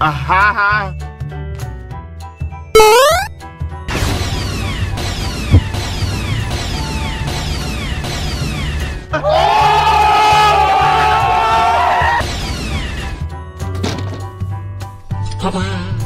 À ha ha. Ta-da!